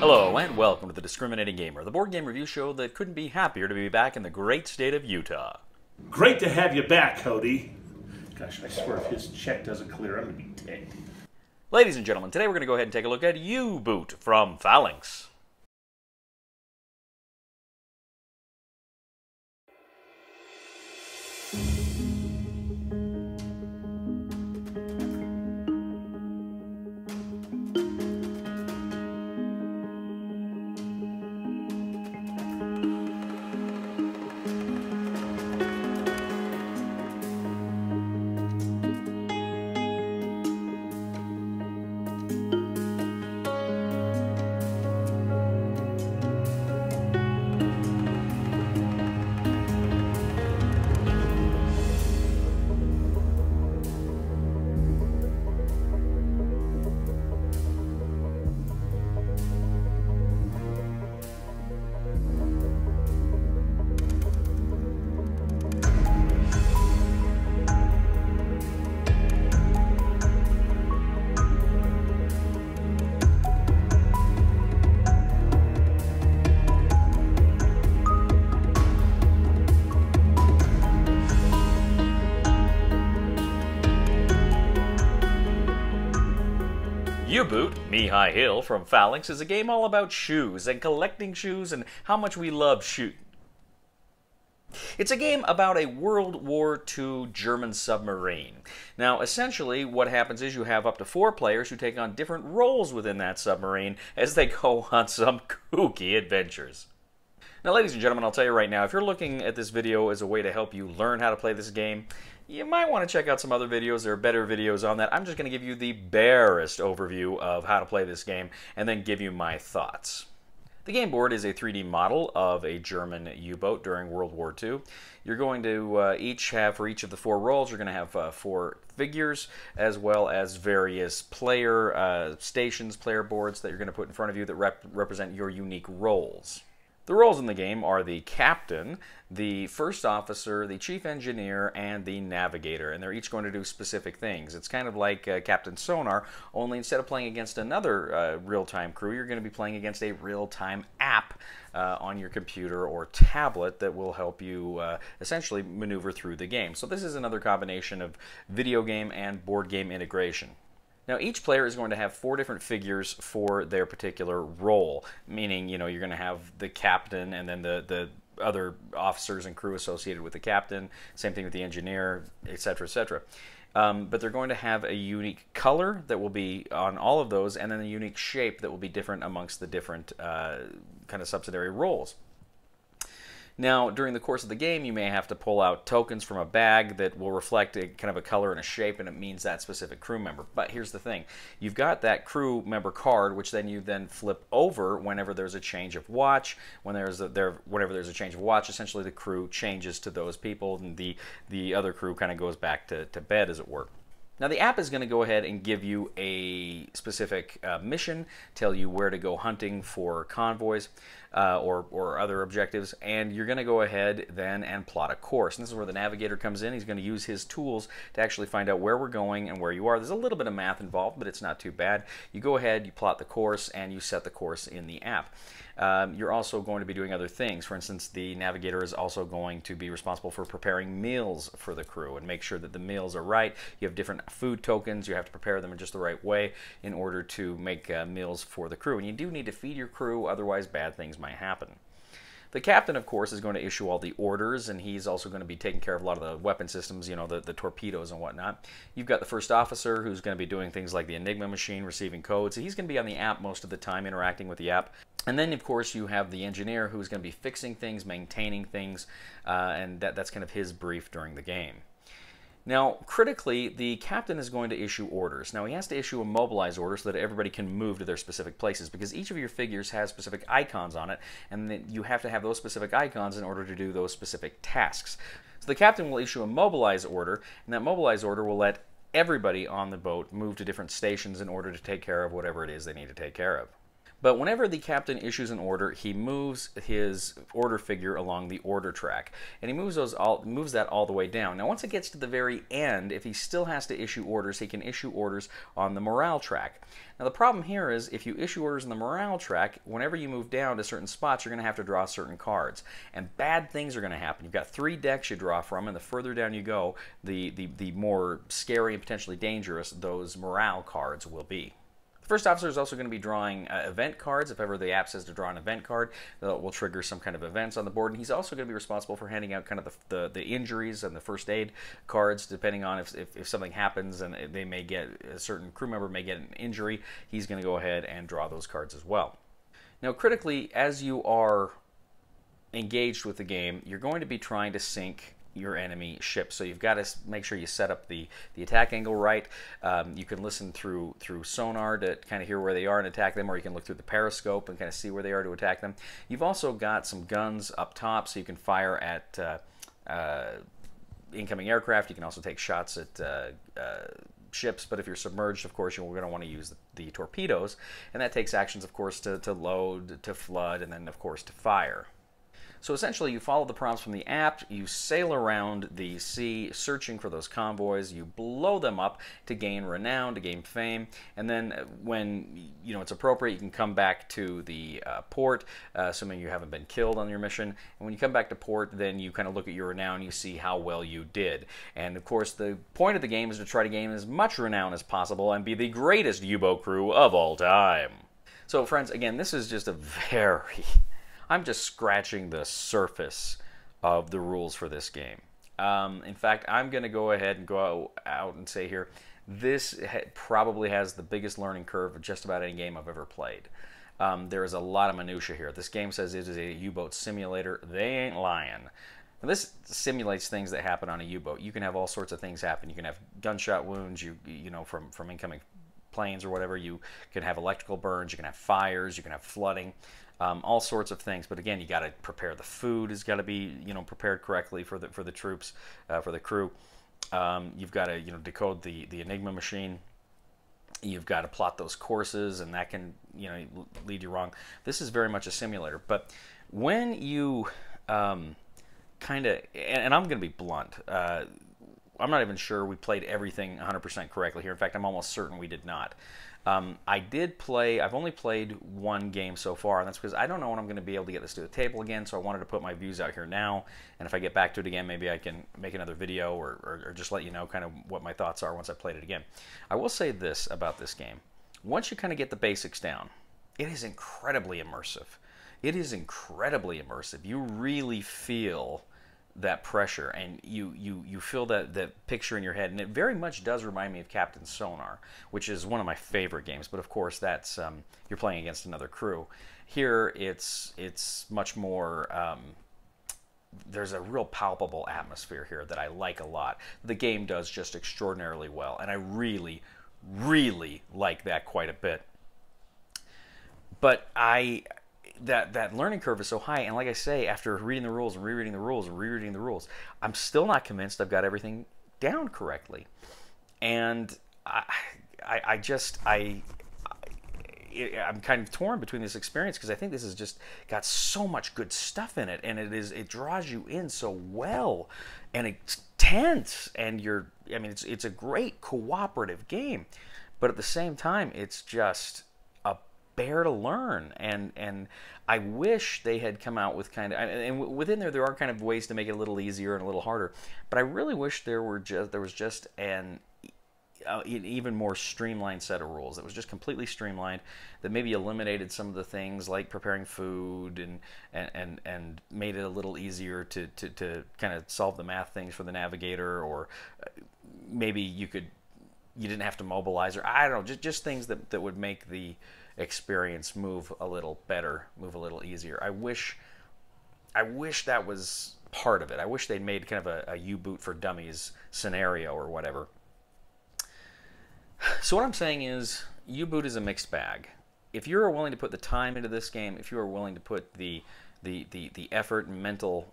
Hello, and welcome to The Discriminating Gamer, the board game review show that couldn't be happier to be back in the great state of Utah. Great to have you back, Cody. Gosh, I swear if his check doesn't clear, I'm gonna be ticked. Ladies and gentlemen, today we're going to go ahead and take a look at U Boot from Phalanx. U-Boot, Me-High Hill from Phalanx is a game all about shoes and collecting shoes and how much we love shoes. It's a game about a World War II German submarine. Now, essentially, what happens is you have up to four players who take on different roles within that submarine as they go on some kooky adventures. Now, ladies and gentlemen, I'll tell you right now, if you're looking at this video as a way to help you learn how to play this game, you might want to check out some other videos. There are better videos on that. I'm just going to give you the barest overview of how to play this game and then give you my thoughts. The game board is a 3D model of a German U-boat during World War II. You're going to uh, each have, for each of the four roles, you're going to have uh, four figures as well as various player uh, stations, player boards that you're going to put in front of you that rep represent your unique roles. The roles in the game are the captain, the first officer, the chief engineer, and the navigator, and they're each going to do specific things. It's kind of like uh, Captain Sonar, only instead of playing against another uh, real-time crew, you're going to be playing against a real-time app uh, on your computer or tablet that will help you uh, essentially maneuver through the game. So this is another combination of video game and board game integration. Now each player is going to have four different figures for their particular role, meaning you know you're going to have the captain and then the the other officers and crew associated with the captain. Same thing with the engineer, etc., etc. Um, but they're going to have a unique color that will be on all of those, and then a unique shape that will be different amongst the different uh, kind of subsidiary roles. Now, during the course of the game, you may have to pull out tokens from a bag that will reflect a kind of a color and a shape, and it means that specific crew member. But here's the thing: you've got that crew member card, which then you then flip over whenever there's a change of watch. When there's a, there, whenever there's a change of watch, essentially the crew changes to those people, and the the other crew kind of goes back to, to bed, as it were. Now the app is going to go ahead and give you a specific uh, mission, tell you where to go hunting for convoys uh, or, or other objectives, and you're going to go ahead then and plot a course. And this is where the navigator comes in. He's going to use his tools to actually find out where we're going and where you are. There's a little bit of math involved, but it's not too bad. You go ahead, you plot the course, and you set the course in the app. Um, you're also going to be doing other things. For instance, the navigator is also going to be responsible for preparing meals for the crew and make sure that the meals are right. You have different food tokens. You have to prepare them in just the right way in order to make uh, meals for the crew. And you do need to feed your crew, otherwise bad things might happen. The captain, of course, is going to issue all the orders, and he's also going to be taking care of a lot of the weapon systems, you know, the, the torpedoes and whatnot. You've got the first officer who's going to be doing things like the Enigma machine, receiving codes. He's going to be on the app most of the time, interacting with the app. And then, of course, you have the engineer who's going to be fixing things, maintaining things, uh, and that, that's kind of his brief during the game. Now, critically, the captain is going to issue orders. Now, he has to issue a mobilize order so that everybody can move to their specific places because each of your figures has specific icons on it, and you have to have those specific icons in order to do those specific tasks. So the captain will issue a mobilize order, and that mobilize order will let everybody on the boat move to different stations in order to take care of whatever it is they need to take care of. But whenever the captain issues an order, he moves his order figure along the order track, and he moves those all moves that all the way down. Now, once it gets to the very end, if he still has to issue orders, he can issue orders on the morale track. Now, the problem here is if you issue orders on the morale track, whenever you move down to certain spots, you're going to have to draw certain cards, and bad things are going to happen. You've got three decks you draw from, and the further down you go, the the, the more scary and potentially dangerous those morale cards will be. First officer is also going to be drawing uh, event cards. If ever the app says to draw an event card, that will trigger some kind of events on the board. And he's also going to be responsible for handing out kind of the, the, the injuries and the first aid cards, depending on if, if, if, something happens and they may get, a certain crew member may get an injury, he's going to go ahead and draw those cards as well. Now, critically, as you are engaged with the game, you're going to be trying to sink your enemy ship. So you've got to make sure you set up the, the attack angle right. Um, you can listen through through sonar to kind of hear where they are and attack them, or you can look through the periscope and kind of see where they are to attack them. You've also got some guns up top, so you can fire at uh, uh, incoming aircraft. You can also take shots at uh, uh ships, but if you're submerged, of course, you're going to want to use the, the torpedoes, and that takes actions, of course, to, to load, to flood, and then, of course, to fire. So essentially, you follow the prompts from the app, you sail around the sea searching for those convoys, you blow them up to gain renown, to gain fame, and then when you know it's appropriate, you can come back to the uh, port, uh, assuming you haven't been killed on your mission. And when you come back to port, then you kind of look at your renown, you see how well you did. And of course, the point of the game is to try to gain as much renown as possible and be the greatest U-boat crew of all time. So, friends, again, this is just a very I'm just scratching the surface of the rules for this game. Um, in fact, I'm going to go ahead and go out and say here, this ha probably has the biggest learning curve of just about any game I've ever played. Um, there is a lot of minutia here. This game says it is a U-boat simulator. They ain't lying. Now, this simulates things that happen on a U-boat. You can have all sorts of things happen. You can have gunshot wounds, you you know, from from incoming planes or whatever. You can have electrical burns. You can have fires. You can have flooding um, all sorts of things. But again, you got to prepare the food has got to be you know prepared correctly for the for the troops, uh, for the crew. Um, you've got to you know decode the the Enigma machine. You've got to plot those courses, and that can you know lead you wrong. This is very much a simulator. But when you um, kind of, and, and, I'm going to be blunt. Uh, I'm not even sure we played everything 100% correctly here. In fact, I'm almost certain we did not. Um, I did play, I've only played one game so far, and that's because I don't know when I'm going to be able to get this to the table again, so I wanted to put my views out here now. And if I get back to it again, maybe I can make another video or, or, or just let you know kind of what my thoughts are once I played it again. I will say this about this game. Once you kind of get the basics down, it is incredibly immersive. It is incredibly immersive. You really feel that pressure and you you you feel that that picture in your head and it very much does remind me of Captain Sonar which is one of my favorite games but of course that's um, you're playing against another crew. Here it's it's much more um, there's a real palpable atmosphere here that I like a lot. The game does just extraordinarily well and I really really like that quite a bit. But I that that learning curve is so high. And like i say after reading the rules and rereading the rules and rereading the rules i'm still not convinced i've got everything down correctly. And i i, I just I, i'm kind of torn between this experience because i think this has just got so much good stuff in it. And it is it draws you in so well and it's tense and you're i mean it's it's a great cooperative game. But at the same time it's just bear to learn. And and I wish they had come out with kind of and within there there are kind of ways to make it a little easier and a little harder. But I really wish there were just there was just an uh, an even more streamlined set of rules that was just completely streamlined that maybe eliminated some of the things like preparing food and and and, and made it a little easier to, to, to kind of solve the math things for the navigator or uh, maybe you could you didn't have to mobilize or I don't know just just things that, that would make the experience move a little better, move a little easier. I wish, I wish that was part of it. I wish they'd made kind of a, a U-boot for dummies scenario or whatever. So what I'm saying is, U-boot is a mixed bag. If you are willing to put the time into this game, if you are willing to put the the the, the effort and mental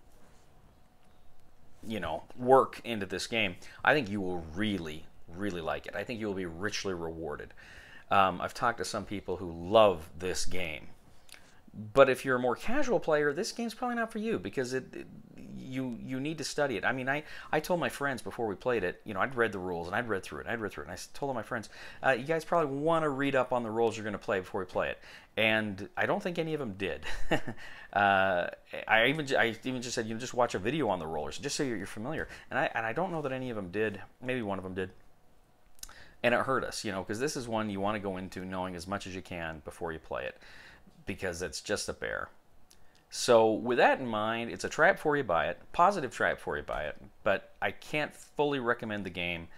you know work into this game, I think you will really really like it. I think you will be richly rewarded. Um, I've talked to some people who love this game. But if you're a more casual player, this game's probably not for you because it, it you you need to study it. I mean, I, I told my friends before we played it, you know, I'd read the rules and I'd read through it, I'd read through it, and I told all my friends, uh, you guys probably want to read up on the rules you're going to play before we play it. And I don't think any of them did. uh, I even I even just said, you know, just watch a video on the rollers, just so you're, you're familiar. And I and I don't know that any of them did. Maybe one of them did and it hurt us, you know, because this is one you want to go into knowing as much as you can before you play it, because it's just a bear. So with that in mind, it's a trap before you buy it, positive trap before you buy it, but I can't fully recommend the game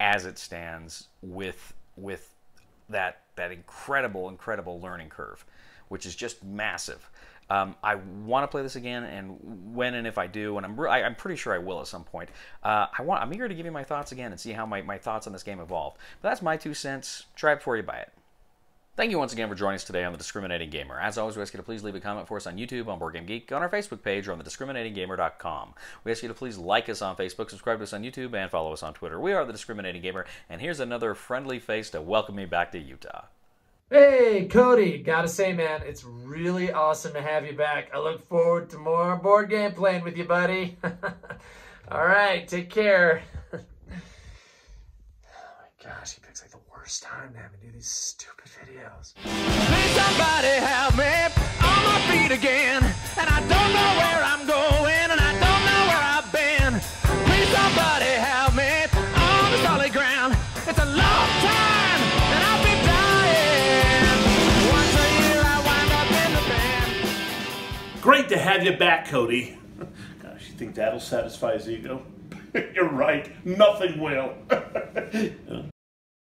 as it stands with with that that incredible incredible learning curve, which is just massive. Um, I want to play this again, and when and if I do, and I'm I, am pretty sure I will at some point. Uh, I want I'm eager to give you my thoughts again and see how my, my thoughts on this game evolve. But that's my two cents. Try it before you buy it. Thank you once again for joining us today on The Discriminating Gamer. As always, we ask you to please leave a comment for us on YouTube, on Board Game Geek, on our Facebook page, or on thediscriminatinggamer.com. We ask you to please like us on Facebook, subscribe to us on YouTube, and follow us on Twitter. We are The Discriminating Gamer, and here's another friendly face to welcome me back to Utah. Hey, Cody. Gotta say, man, it's really awesome to have you back. I look forward to more board game playing with you, buddy. All right, take care. oh my gosh, he picks like the worst time to have me do these stupid videos. Please somebody help me on my feet again. And I don't know where I'm going, To have you back, Cody. Gosh, you think that'll satisfy his ego? You're right. Nothing will.